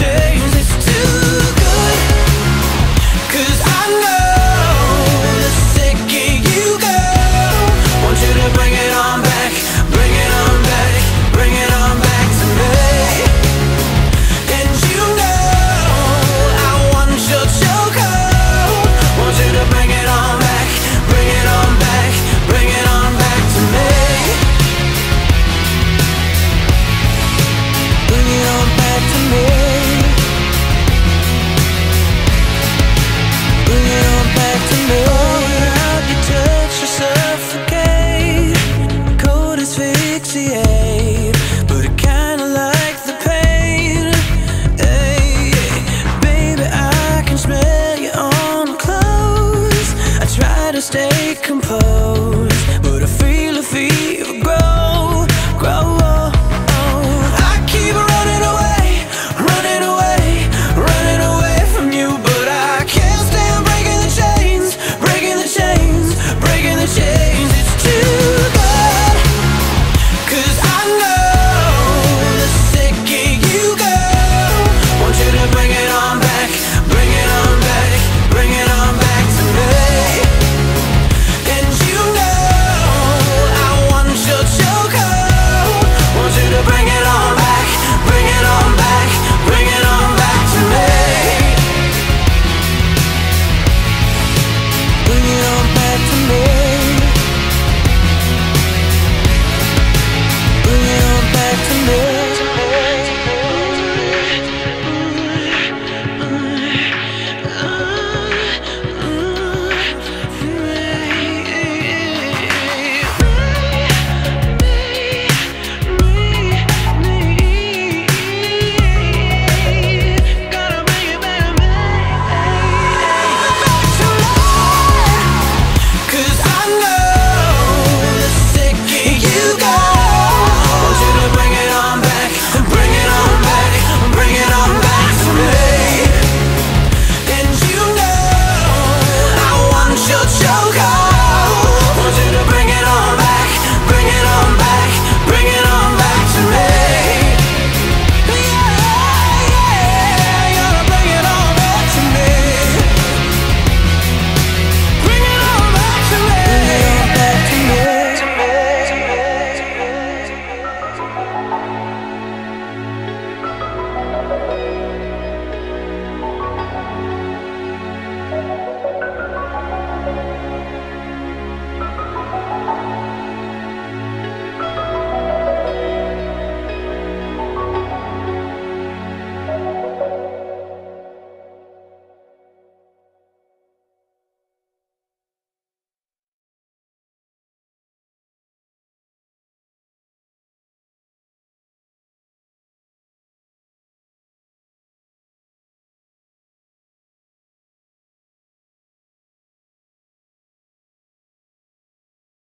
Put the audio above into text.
change 68 But I kinda like the pain. Hey, Baby, I can smell you on my clothes. I try to stay composed But I feel a fever